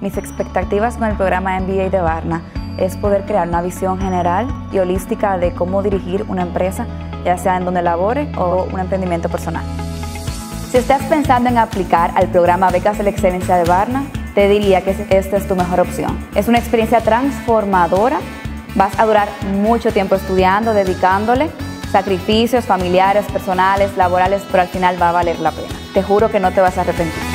Mis expectativas con el programa MBA de Barna es poder crear una visión general y holística de cómo dirigir una empresa, ya sea en donde labore o un emprendimiento personal. Si estás pensando en aplicar al programa Becas de la Excelencia de Barna, te diría que esta es tu mejor opción. Es una experiencia transformadora, vas a durar mucho tiempo estudiando, dedicándole sacrificios familiares, personales, laborales, pero al final va a valer la pena. Te juro que no te vas a arrepentir.